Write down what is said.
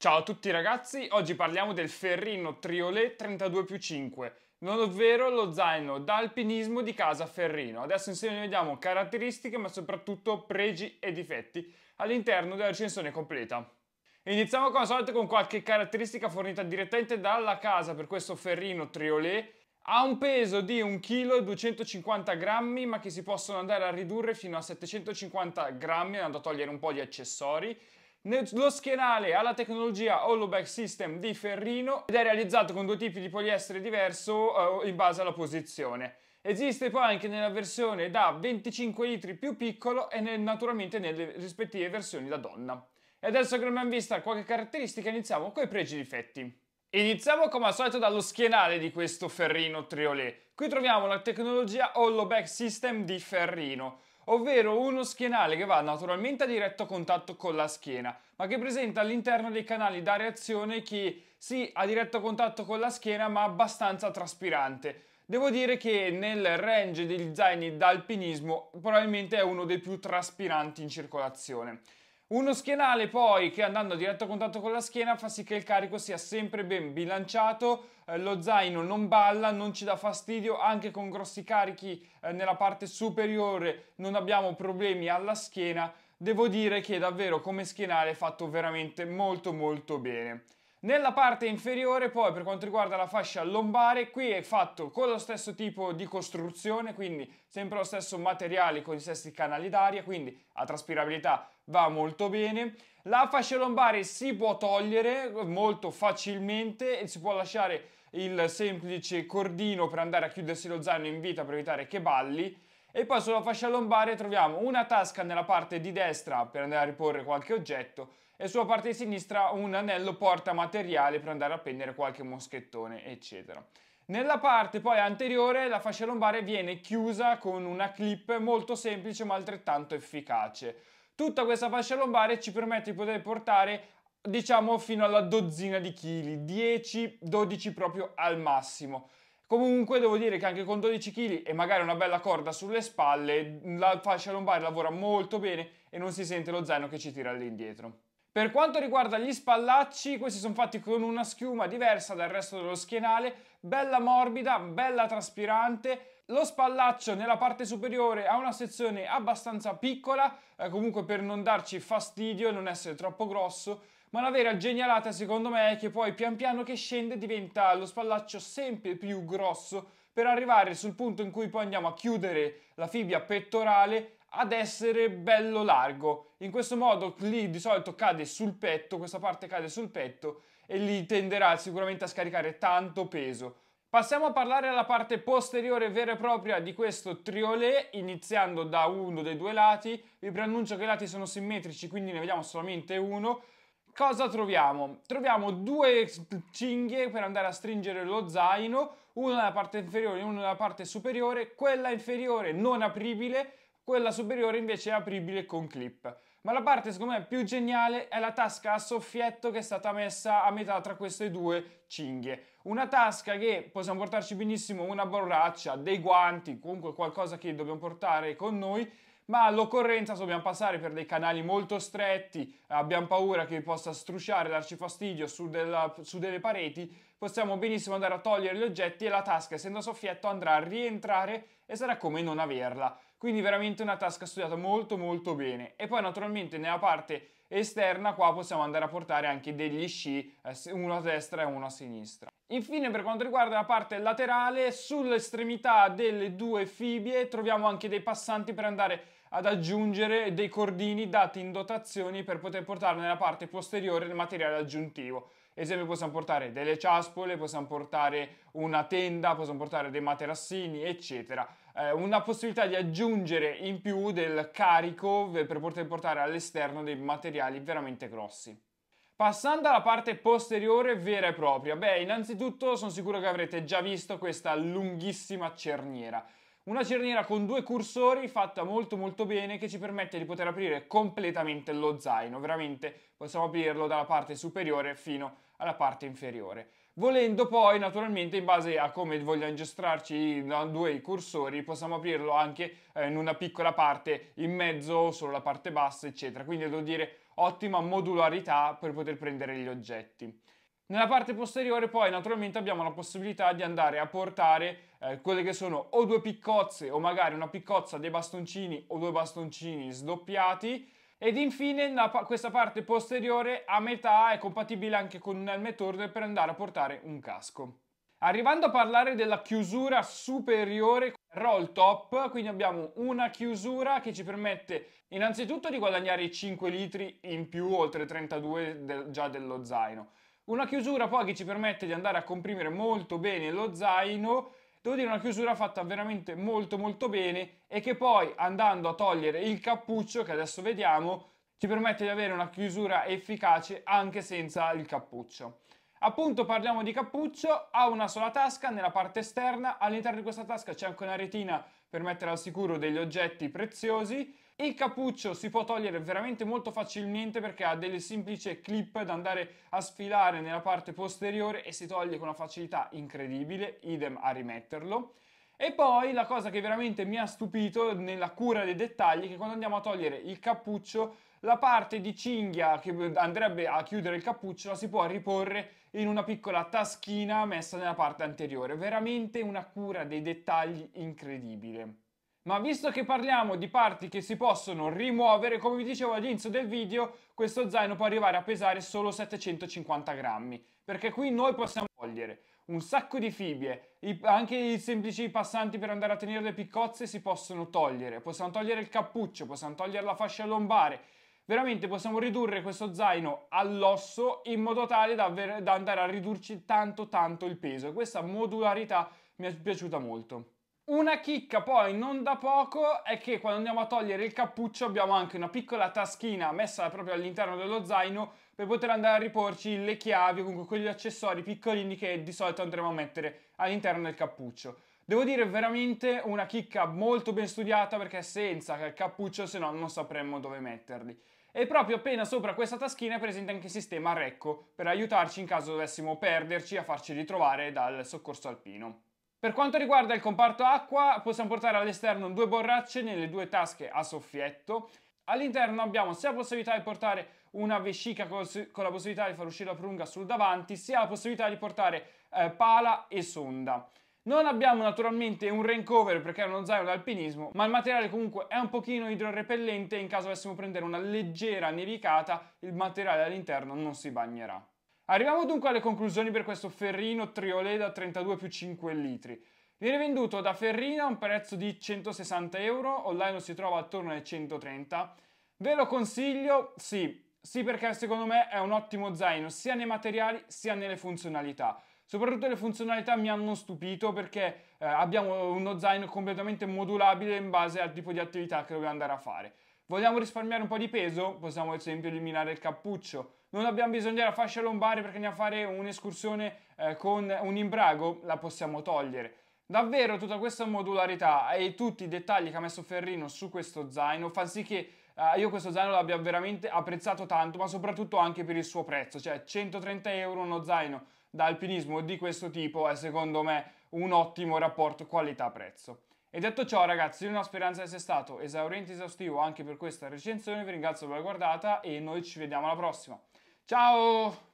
Ciao a tutti ragazzi, oggi parliamo del Ferrino Triolet 32 più 5, non ovvero lo zaino da alpinismo di casa Ferrino. Adesso insieme vediamo caratteristiche ma soprattutto pregi e difetti all'interno della recensione completa. Iniziamo come al solito con qualche caratteristica fornita direttamente dalla casa per questo Ferrino Triolet. Ha un peso di 1 kg 250 grammi ma che si possono andare a ridurre fino a 750 grammi andando a togliere un po' di accessori lo schienale ha la tecnologia Hollowback System di Ferrino ed è realizzato con due tipi di poliestere diverso eh, in base alla posizione. Esiste poi anche nella versione da 25 litri più piccolo e nel, naturalmente nelle rispettive versioni da donna. E adesso che abbiamo visto qualche caratteristica iniziamo con i pregi e difetti. Iniziamo come al solito dallo schienale di questo Ferrino Triolet. Qui troviamo la tecnologia Hollowback System di Ferrino ovvero uno schienale che va naturalmente a diretto contatto con la schiena, ma che presenta all'interno dei canali da reazione che sì, ha diretto contatto con la schiena, ma abbastanza traspirante. Devo dire che nel range degli zaini da alpinismo probabilmente è uno dei più traspiranti in circolazione. Uno schienale poi che andando a diretto contatto con la schiena fa sì che il carico sia sempre ben bilanciato, eh, lo zaino non balla, non ci dà fastidio, anche con grossi carichi eh, nella parte superiore non abbiamo problemi alla schiena. Devo dire che davvero come schienale è fatto veramente molto molto bene. Nella parte inferiore poi per quanto riguarda la fascia lombare qui è fatto con lo stesso tipo di costruzione quindi sempre lo stesso materiale con gli stessi canali d'aria quindi a traspirabilità va molto bene. La fascia lombare si può togliere molto facilmente e si può lasciare il semplice cordino per andare a chiudersi lo zaino in vita per evitare che balli e poi sulla fascia lombare troviamo una tasca nella parte di destra per andare a riporre qualche oggetto e sulla parte di sinistra un anello porta materiale per andare a prendere qualche moschettone, eccetera. Nella parte poi anteriore la fascia lombare viene chiusa con una clip molto semplice ma altrettanto efficace. Tutta questa fascia lombare ci permette di poter portare diciamo fino alla dozzina di chili, 10-12 proprio al massimo. Comunque devo dire che anche con 12 kg e magari una bella corda sulle spalle, la fascia lombare lavora molto bene e non si sente lo zaino che ci tira all'indietro. Per quanto riguarda gli spallacci, questi sono fatti con una schiuma diversa dal resto dello schienale, bella morbida, bella traspirante. Lo spallaccio nella parte superiore ha una sezione abbastanza piccola, eh, comunque per non darci fastidio e non essere troppo grosso, ma la vera genialata secondo me è che poi pian piano che scende diventa lo spallaccio sempre più grosso per arrivare sul punto in cui poi andiamo a chiudere la fibbia pettorale ad essere bello largo. In questo modo lì di solito cade sul petto, questa parte cade sul petto e lì tenderà sicuramente a scaricare tanto peso. Passiamo a parlare della parte posteriore vera e propria di questo triolet, iniziando da uno dei due lati. Vi preannuncio che i lati sono simmetrici, quindi ne vediamo solamente uno. Cosa troviamo? Troviamo due cinghie per andare a stringere lo zaino, una nella parte inferiore e una nella parte superiore. Quella inferiore non apribile, quella superiore invece è apribile con clip. Ma la parte secondo me più geniale è la tasca a soffietto che è stata messa a metà tra queste due cinghie. Una tasca che possiamo portarci benissimo una borraccia, dei guanti, comunque qualcosa che dobbiamo portare con noi, ma all'occorrenza dobbiamo passare per dei canali molto stretti, abbiamo paura che possa strusciare, darci fastidio su, della, su delle pareti, possiamo benissimo andare a togliere gli oggetti e la tasca essendo soffietto andrà a rientrare e sarà come non averla. Quindi veramente una tasca studiata molto molto bene. E poi naturalmente nella parte esterna qua possiamo andare a portare anche degli sci, eh, uno a destra e uno a sinistra. Infine per quanto riguarda la parte laterale, sull'estremità delle due fibbie troviamo anche dei passanti per andare ad aggiungere dei cordini dati in dotazioni per poter portare nella parte posteriore il materiale aggiuntivo. Esempio possiamo portare delle ciaspole, possiamo portare una tenda, possiamo portare dei materassini, eccetera eh, una possibilità di aggiungere in più del carico per poter portare all'esterno dei materiali veramente grossi. Passando alla parte posteriore vera e propria, beh, innanzitutto sono sicuro che avrete già visto questa lunghissima cerniera. Una cerniera con due cursori fatta molto molto bene che ci permette di poter aprire completamente lo zaino, veramente possiamo aprirlo dalla parte superiore fino alla parte inferiore. Volendo poi, naturalmente, in base a come vogliamo ingestrarci due i cursori, possiamo aprirlo anche eh, in una piccola parte in mezzo, solo la parte bassa, eccetera. Quindi devo dire, ottima modularità per poter prendere gli oggetti. Nella parte posteriore poi naturalmente abbiamo la possibilità di andare a portare eh, quelle che sono o due piccozze o magari una piccozza dei bastoncini o due bastoncini sdoppiati ed infine la, questa parte posteriore a metà è compatibile anche con un helmet order per andare a portare un casco. Arrivando a parlare della chiusura superiore roll top, quindi abbiamo una chiusura che ci permette innanzitutto di guadagnare i 5 litri in più oltre 32 del, già dello zaino. Una chiusura poi che ci permette di andare a comprimere molto bene lo zaino, devo dire una chiusura fatta veramente molto molto bene e che poi andando a togliere il cappuccio che adesso vediamo ci permette di avere una chiusura efficace anche senza il cappuccio. Appunto parliamo di cappuccio, ha una sola tasca nella parte esterna, all'interno di questa tasca c'è anche una retina per mettere al sicuro degli oggetti preziosi il cappuccio si può togliere veramente molto facilmente perché ha delle semplici clip da andare a sfilare nella parte posteriore e si toglie con una facilità incredibile, idem a rimetterlo. E poi la cosa che veramente mi ha stupito nella cura dei dettagli è che quando andiamo a togliere il cappuccio, la parte di cinghia che andrebbe a chiudere il cappuccio la si può riporre in una piccola taschina messa nella parte anteriore. Veramente una cura dei dettagli incredibile. Ma visto che parliamo di parti che si possono rimuovere, come vi dicevo all'inizio del video, questo zaino può arrivare a pesare solo 750 grammi, perché qui noi possiamo togliere un sacco di fibbie, anche i semplici passanti per andare a tenere le piccozze si possono togliere, possiamo togliere il cappuccio, possiamo togliere la fascia lombare, veramente possiamo ridurre questo zaino all'osso in modo tale da, da andare a ridurci tanto tanto il peso. E questa modularità mi è piaciuta molto. Una chicca poi non da poco è che quando andiamo a togliere il cappuccio abbiamo anche una piccola taschina messa proprio all'interno dello zaino per poter andare a riporci le chiavi o comunque quegli accessori piccolini che di solito andremo a mettere all'interno del cappuccio. Devo dire veramente una chicca molto ben studiata perché senza il cappuccio se no non sapremmo dove metterli. E proprio appena sopra questa taschina è presente anche il sistema Recco per aiutarci in caso dovessimo perderci a farci ritrovare dal soccorso alpino. Per quanto riguarda il comparto acqua, possiamo portare all'esterno due borracce nelle due tasche a soffietto. All'interno abbiamo sia la possibilità di portare una vescica con, la possibilità di far uscire la prunga sul davanti, sia la possibilità di portare eh, pala e sonda. Non abbiamo naturalmente un rain cover perché è uno zaino d'alpinismo, ma il materiale comunque è un pochino idrorepellente in caso dovessimo prendere una leggera nevicata, il materiale all'interno non si bagnerà. Arriviamo dunque alle conclusioni per questo Ferrino Triolet da 32 più 5 litri. Viene venduto da Ferrina a un prezzo di 160 euro, online si trova attorno ai 130. Ve lo consiglio? Sì, sì perché secondo me è un ottimo zaino sia nei materiali sia nelle funzionalità. Soprattutto le funzionalità mi hanno stupito perché eh, abbiamo uno zaino completamente modulabile in base al tipo di attività che dobbiamo andare a fare. Vogliamo risparmiare un po' di peso? Possiamo ad esempio eliminare il cappuccio. Non abbiamo bisogno della fascia lombare perché andiamo a fare un'escursione eh, con un imbrago? La possiamo togliere. Davvero tutta questa modularità e tutti i dettagli che ha messo Ferrino su questo zaino fa sì che eh, io questo zaino l'abbia veramente apprezzato tanto, ma soprattutto anche per il suo prezzo. Cioè 130 euro uno zaino da alpinismo di questo tipo è secondo me un ottimo rapporto qualità-prezzo. E detto ciò ragazzi, io ho una speranza di essere stato esauriente e esaustivo anche per questa recensione, vi ringrazio per la guardata e noi ci vediamo alla prossima. Ciao!